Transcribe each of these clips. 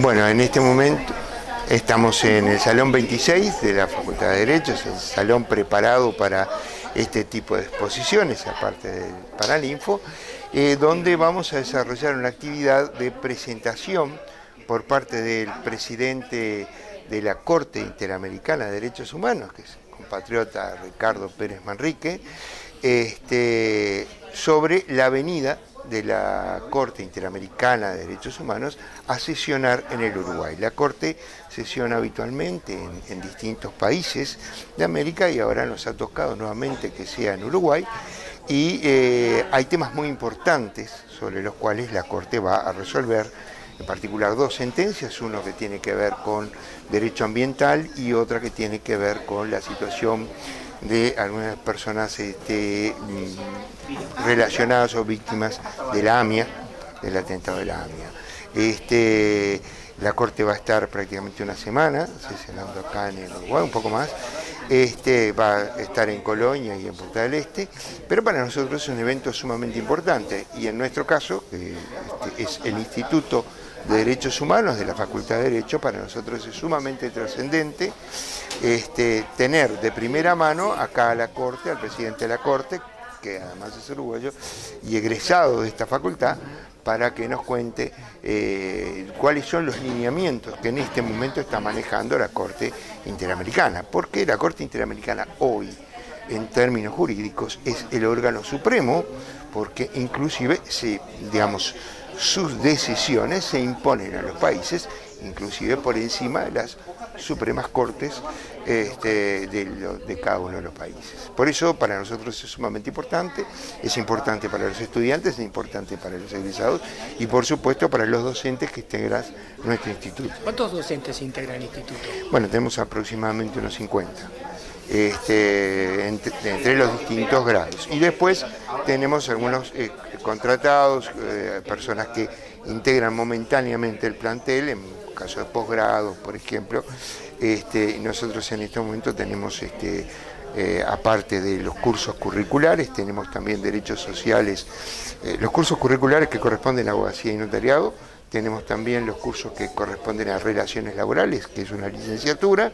Bueno, en este momento estamos en el Salón 26 de la Facultad de Derecho, es el salón preparado para este tipo de exposiciones, aparte del Paralinfo, eh, donde vamos a desarrollar una actividad de presentación por parte del presidente de la Corte Interamericana de Derechos Humanos, que es compatriota Ricardo Pérez Manrique, este, sobre la venida de la Corte Interamericana de Derechos Humanos a sesionar en el Uruguay. La Corte sesiona habitualmente en, distintos países de América y ahora nos ha tocado nuevamente que sea en Uruguay y eh, hay temas muy importantes sobre los cuales la Corte va a resolver en particular dos sentencias, uno que tiene que ver con derecho ambiental y otra que tiene que ver con la situación de algunas personas este, mm, relacionadas o víctimas de la AMIA, del atentado de la AMIA. Este, la corte va a estar prácticamente una semana, sesionando acá en el Uruguay, un poco más. Este, va a estar en Colonia y en Punta del Este, pero para nosotros es un evento sumamente importante y en nuestro caso, que este, es el Instituto de Derechos Humanos de la Facultad de Derecho, para nosotros es sumamente trascendente este, tener de primera mano acá a la Corte, al presidente de la Corte, que además es uruguayo, y egresado de esta facultad, para que nos cuente eh, cuáles son los lineamientos que en este momento está manejando la Corte Interamericana. Porque la Corte Interamericana hoy, en términos jurídicos, es el órgano supremo, porque inclusive, si, digamos, sus decisiones se imponen a los países, inclusive por encima de las supremas cortes este, de, cada uno de los países. Por eso para nosotros es sumamente importante, es importante para los estudiantes, es importante para los egresados y por supuesto para los docentes que integran nuestro instituto. ¿Cuántos docentes integran el instituto? Bueno, tenemos aproximadamente unos 50. Este, entre, los distintos grados. Y después tenemos algunos eh, contratados, eh, personas que integran momentáneamente el plantel, en caso de posgrado, por ejemplo. Este, nosotros en este momento tenemos, este, eh, aparte de los cursos curriculares, tenemos también derechos sociales, los cursos curriculares que corresponden a abogacía y notariado, tenemos también los cursos que corresponden a relaciones laborales, que es una licenciatura,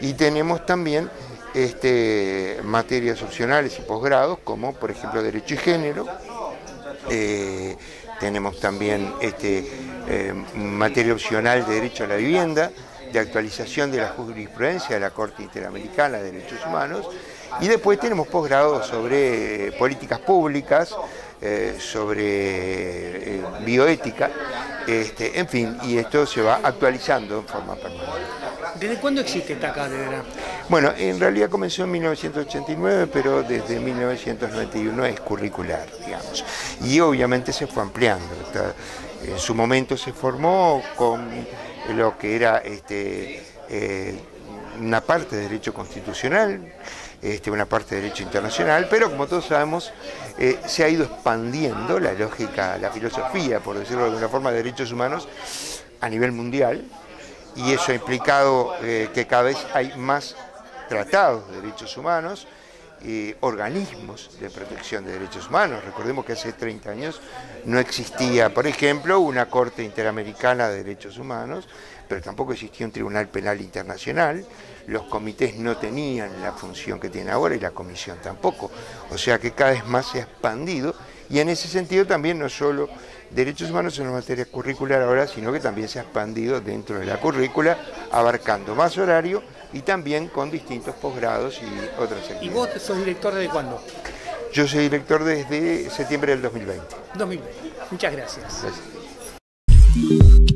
y tenemos también este, materias opcionales y posgrados, como por ejemplo Derecho y Género. Eh, tenemos también este, eh, materia opcional de Derecho a la Vivienda, de actualización de la jurisprudencia de la Corte Interamericana de Derechos Humanos. Y después tenemos posgrados sobre políticas públicas, eh, sobre bioética, este, en fin, y esto se va actualizando en forma permanente. ¿Desde cuándo existe esta cátedra? Bueno, en realidad comenzó en 1989, pero desde 1991 es curricular, digamos. Y obviamente se fue ampliando. En su momento se formó con lo que era este, eh, una parte de derecho constitucional, este, una parte de derecho internacional, pero como todos sabemos, eh, se ha ido expandiendo la lógica, la filosofía, por decirlo de alguna forma, de derechos humanos a nivel mundial, y eso ha implicado eh, que cada vez hay más tratados de derechos humanos, y organismos de protección de derechos humanos. Recordemos que hace 30 años no existía, por ejemplo, una Corte Interamericana de Derechos Humanos, pero tampoco existía un Tribunal Penal Internacional, los comités no tenían la función que tienen ahora y la comisión tampoco. O sea que cada vez más se ha expandido y en ese sentido también no solo derechos humanos en una materia curricular ahora, sino que también se ha expandido dentro de la currícula, abarcando más horario y también con distintos posgrados y otras actividades. ¿Y vos sos director desde cuándo? Yo soy director desde septiembre del 2020. 2020. Muchas gracias. Gracias.